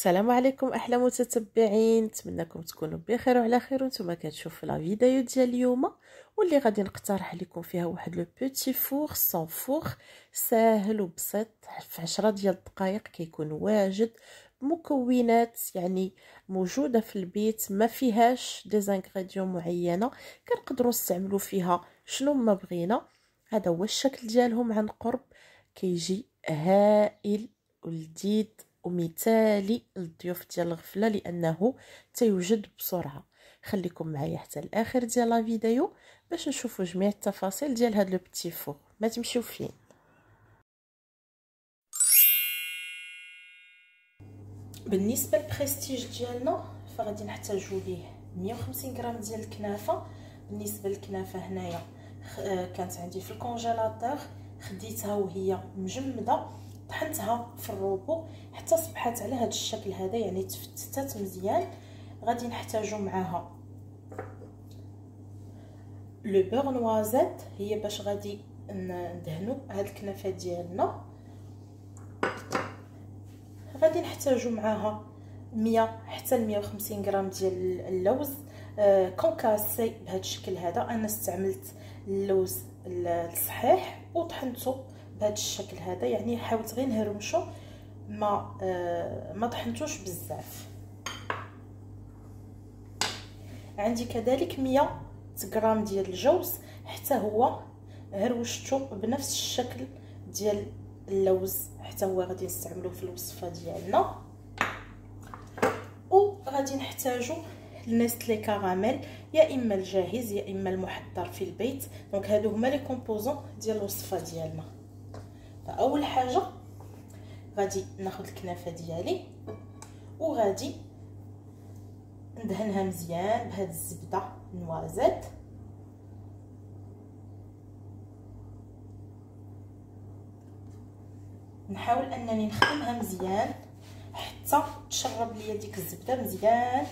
السلام عليكم أحلى متتبعين. نتمناكم تكونوا بخير وعلى خير. وأنتم كتشوفوا la vidéo ديال اليوم واللي غادي نقترح لكم فيها واحد le petit four sans four ساهل وبسيط في 10 ديال الدقائق كيكون واجد مكونات يعني موجودة في البيت ما فيهاش دي معينة كنقدروا نستعملوا فيها شنو ما بغينا. هذا هو الشكل ديالهم عن قرب كيجي هائل ولذيذ. ومثالي للضيوف ديال الغفلة لأنه تيوجد بسرعة. خليكم معايا حتى الآخر ديال la vidéo باش نشوفوا جميع التفاصيل ديال هاد le petit four ما تمشيو فين؟ بالنسبة للبريستيج ديالنا فغادي نحتاجو ليه 150 غرام ديال الكنافة. بالنسبة للكنافة هنايا كانت عندي في ال congélateur خديتها وهي مجمدة. طحنتها في الروبو حتى صبحات على هذا الشكل هذا يعني تفتتات مزيان. غادي نحتاجو معاها le beurre noisette هي باش غادي ندهنو هاد الكنافة ديالنا. غادي نحتاجو معاها 100 حتى 150 غرام ديال اللوز. آه كونكاسي بهذا الشكل هذا. أنا استعملت اللوز الصحيح وطحنته بهذا الشكل هذا يعني حاولت غير نهرمشو ما آه ما طحنتوش بزاف. عندي كذلك 100 غرام ديال الجوز حتى هو هروشته بنفس الشكل ديال اللوز حتى هو غادي نستعملوه في الوصفة ديالنا. وغادي نحتاجو النستلي كراميل يا إما الجاهز يا إما المحضر في البيت. donc هادو هما les composants ديال الوصفة ديالنا. فاول حاجة غادي ناخذ الكنافة ديالي وغادي ندهنها مزيان بهاد الزبدة noisette نحاول أنني نخدمها مزيان حتى تشرب ليا ديك الزبدة مزيان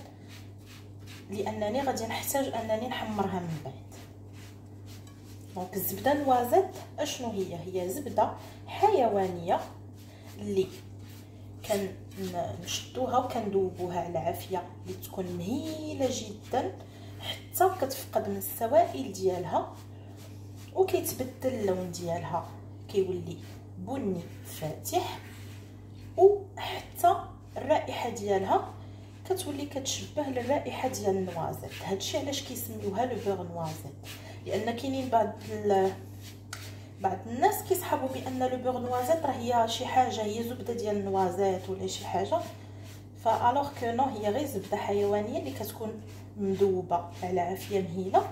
لأنني غادي نحتاج أنني نحمرها من بعد دونك الزبدة نوازيت أشنو هي؟ هي زبدة حيوانية اللي كنشدوها وكندوبوها على عافية اللي تكون مهيلة جدا حتى كتفقد من السوائل ديالها وكيتبدل اللون ديالها. كيولي بني فاتح وحتى الرائحة ديالها كتولي كتشبه للرائحة ديال ال noisette هادشي علاش كيسميوها le beurre noisette لأن كاينين بعض بعض الناس كيسحبوا بأن le beurre noisette راه هي شي حاجة هي زبدة ديال ال noisette ولا شي حاجة. alors que non هي غير زبدة حيوانية اللي كتكون مذوبة على عافية مهيله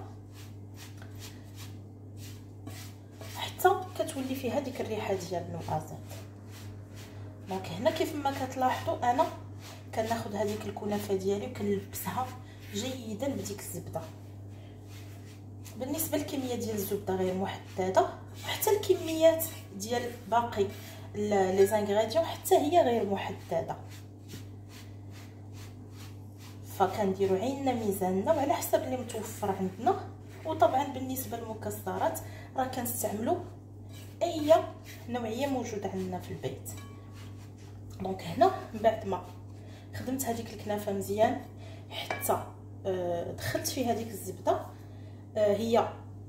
حتى كتولي فيها ديك الريحة ديال ال noisette donc هنا كيف ما كتلاحظوا أنا كناخذ هذيك الكنافة ديالي وكنلبسها جيدا بديك الزبدة. بالنسبة للكمية ديال الزبده غير محدده حتى الكميات ديال باقي les ingrédients حتى هي غير محدده فكنديروا عيننا ميزاننا وعلى حسب اللي متوفر عندنا. وطبعا بالنسبة للمكسرات راه كنستعملوا أي نوعية موجودة عندنا في البيت. دونك هنا من بعد ما خدمت هذيك الكنافة مزيان حتى آه، دخلت فيها هذيك الزبدة هي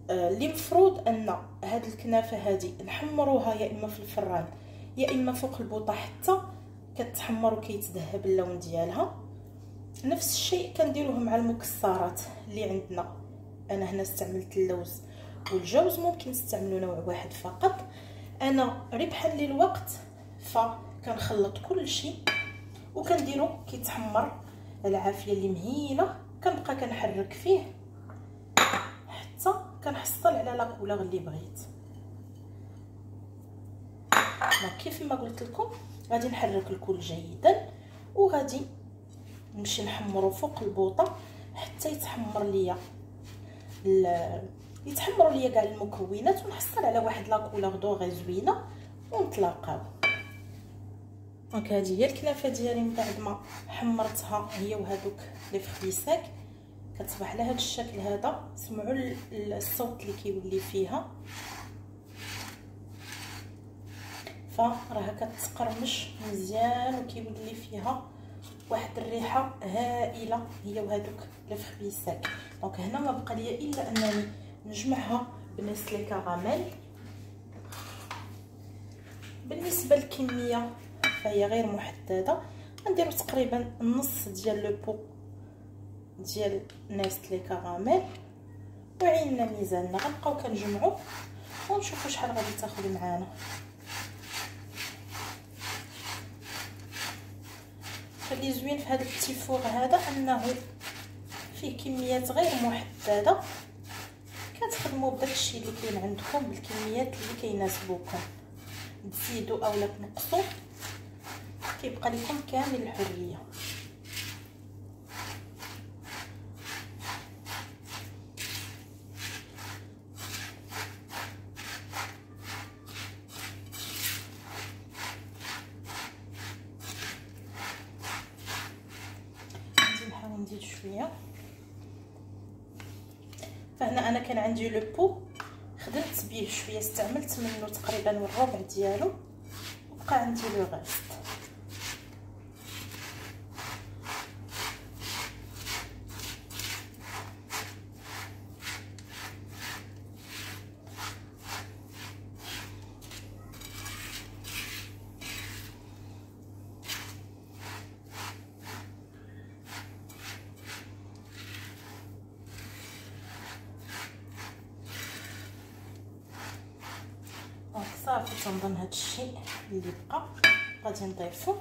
آه، اللي مفروض أن هاد الكنافة هذه نحمروها يا إما في الفران يا إما فوق البوطة حتى كتحمر وكيتذهب اللون ديالها. نفس الشيء كنديروه مع المكسرات اللي عندنا. أنا هنا استعملت اللوز والجوز ممكن نستعملوا نوع واحد فقط. أنا ربحا للوقت فكنخلط كل شيء وكنديرو كيتحمر. العافية اللي مهيله كنبقى كنحرك فيه. كنحصل على لا كولور اللي بغيت. كيف ما قلت لكم غادي نحرك الكل جيدا وغادي نمشي نحمرو فوق البوطة حتى يتحمر ليا يتحمروا ليا كاع المكونات ونحصل على واحد la couleur dorée زوينة ونتلاقاو. donc هذه هي الكنافه ديالي من بعد ما حمرتها هي وهذوك les fruits secs كتصبح على هذا الشكل هذا سمعوا الصوت اللي كيولي فيها. فراها كتقرمش مزيان وكيولي فيها واحد الريحة هائلة هي وهذوك ال fruits secs donc هنا ما بقى لي إلا أنني نجمعها بنسلي كراميل. بالنسبة للكمية فهي غير محددة. غنديرو تقريبا نص ديال le pot ديال نيستلي كراميل وعيننا ميزاننا غنبقاو كنجمعو. ونشوفو شحال غادي تاخذ معانا. اللي زوين في هذا التيفور هذا أنه فيه كميات غير محددة. كتخدموا بداك الشيء اللي كاين عندكم بالكميات اللي كيناسبوكم. تزيدوا اولا تنقصوا كيبقى لكم كامل الحرية نزيد شوية فهنا أنا كان عندي لو بو به شوية استعملت منه تقريبا الربع ديالو وبقى عندي لو غاست تنظن هذا الشيء اللي بقى غادي نضيفو.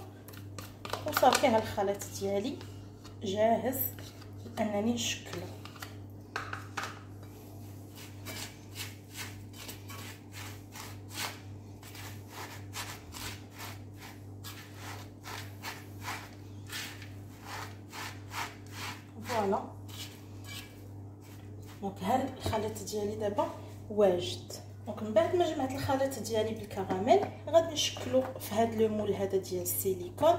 وصافي ها الخليط ديالي. جاهز. انني نشكلو voilà. donc ها الخليط ديالي دابا واجد. donc من بعد ما جمعت الخليط ديالي بالكراميل غادي نشكلو في هذا le moule هذا ديال السيليكون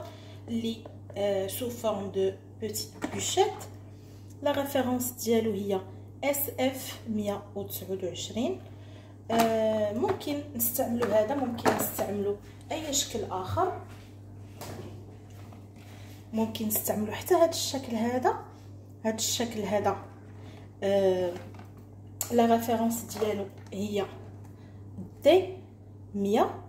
اللي آه sous forme de petites bûchettes la référence ديالو هي SF 129 آه ممكن نستعملو هذا ممكن نستعملو أي شكل آخر. ممكن نستعملو حتى هذا الشكل هذا. هذا الشكل هذا آه la référence ديالو هي دي مية.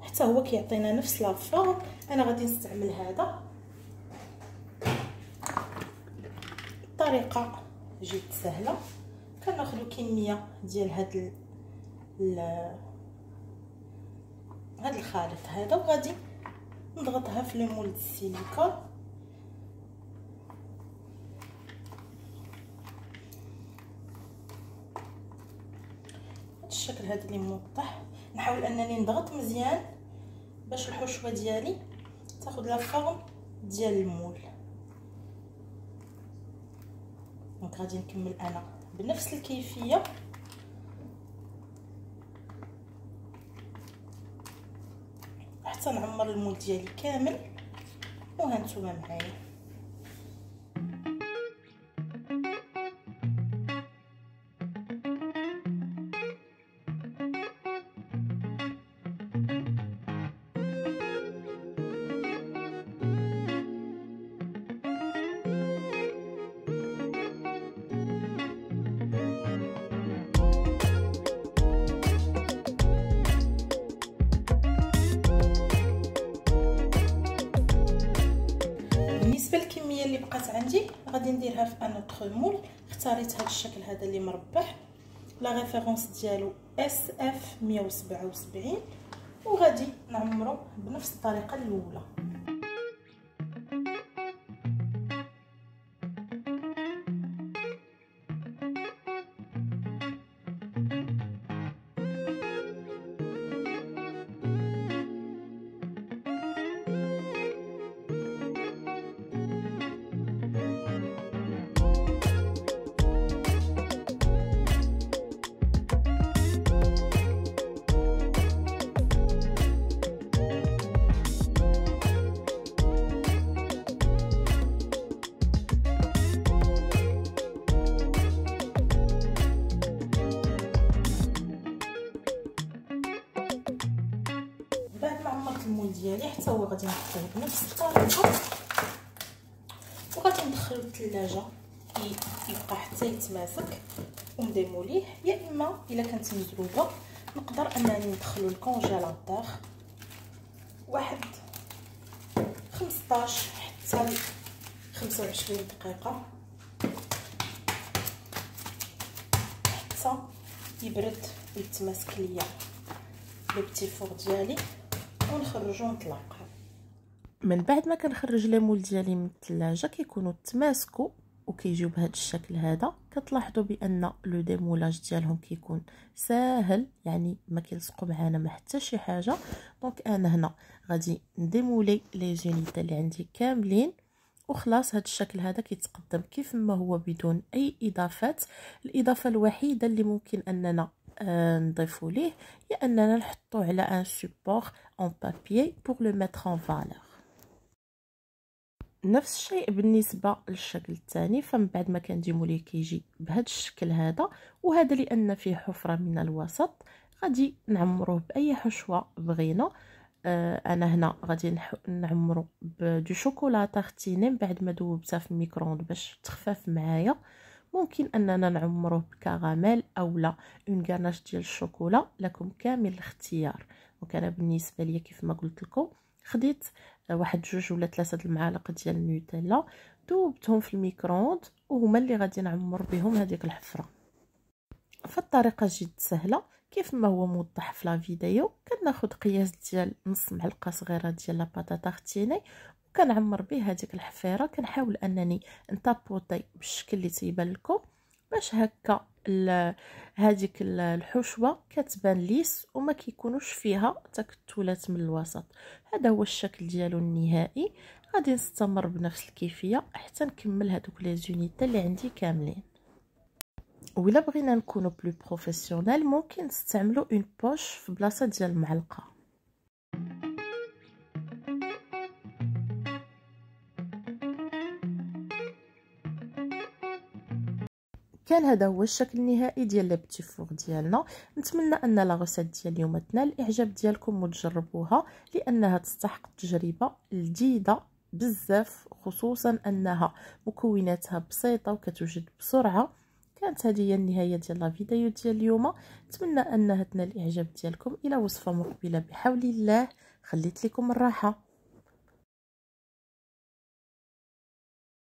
حتى هو كيعطينا نفس la forme أنا غادي نستعمل هذا. الطريقة جد سهلة. كناخذ كمية ديال هاد ال هاد الخليط هذا وغادي نضغطها في le moule ال silicone. الشكل هذا اللي موضح نحاول أنني نضغط مزيان باش الحشوه ديالي. تاخذ la forme ديال ال moule. donc غادي نكمل أنا بنفس الكيفية. حتى نعمر المول ديالي كامل. وهانتوما معايا. اللي بقات عندي غادي نديرها في un autre moule اختاريت هذا الشكل هذا اللي مربح. la référence ديالو SF 177 وغادي نعمرو بنفس الطريقة الأولى. ديالي حتى هو غادي نحطوه بنفس الطريقة. وغادي ندخلو للثلاجه يبقى حتى يتماسك ونديموليه يا إما إلا كانت مزروبة نقدر أنني ندخلو الكونجيلاتور. واحد 15 حتى 25 دقيقة. حتى يبرد ويتماسك ليا. le petit four ديالي. ونخرجو نطلق من بعد ما كنخرج les moules ديالي من الثلاجة كيكونوا تماسكوا وكيجيو بهذا الشكل هذا. كتلاحظوا بأن le démoulage ديالهم كيكون ساهل يعني ما كيلصقوا معانا ما حتى شي حاجة. donc أنا هنا غادي نديمولي les unités اللي عندي كاملين. وخلاص هذا الشكل هذا كيتقدم كيف ما هو بدون أي إضافات. الإضافة الوحيدة اللي ممكن أننا نضيفو ليه؟ هي اننا نحطو على un support en papier pour le mettre en valeur نفس الشيء بالنسبة للشكل الثاني فمن بعد ما كن démouler ه كيجي بهذا الشكل هذا وهذا لأن فيه حفرة من الوسط غادي نعمروه بأي حشوة بغينا. آه أنا هنا غادي نعمرو ب du chocolat à tartiner من بعد ما دوبتها في ال micro-ondes باش تخفف معايا. ممكن أننا نعمروه بكراميل اولا une ganache ديال الشوكولا لكم كامل الاختيار. donc أنا بالنسبة ليا كيف ما قلت لكم خديت واحد جوج ولا ثلاثة المعالق ديال النوتيلا دوبتهم في ال micro-ondes وهما اللي غادي نعمر بهم هذيك الحفرة. فالطريقة جد سهلة. كيف ما هو موضح في la vidéo كناخذ قياس ديال نص معلقة صغيرة ديال la pâte à tartiner وكنعمر به هذيك الحفيرة. كنحاول أنني ن tapoter بالشكل اللي تيبان لكم. باش هكا هذيك الحشوة كتبان lisse وما كيكونوش فيها تكتلات من الوسط. هذا هو الشكل ديالو النهائي. غادي نستمر بنفس الكيفية حتى نكمل هذوك les unités اللي عندي كاملين. ولا بغينا نكونوا plus professionnels ممكن نستعملوا une poche في بلاصة ديال المعلقة. كان هذا هو الشكل النهائي ديال les petits fours ديالنا. نتمنى أن la recette ديال اليوم تنال. الإعجاب ديالكم وتجربوها لأنها تستحق التجربه جديدة بزاف خصوصا أنها مكوناتها بسيطة وكتوجد بسرعة. كانت هذه هي النهاية ديال la vidéo ديال اليوم. نتمنى أنها تنال الإعجاب ديالكم إلى وصفة مقبلة بحول الله. خليت لكم الراحة.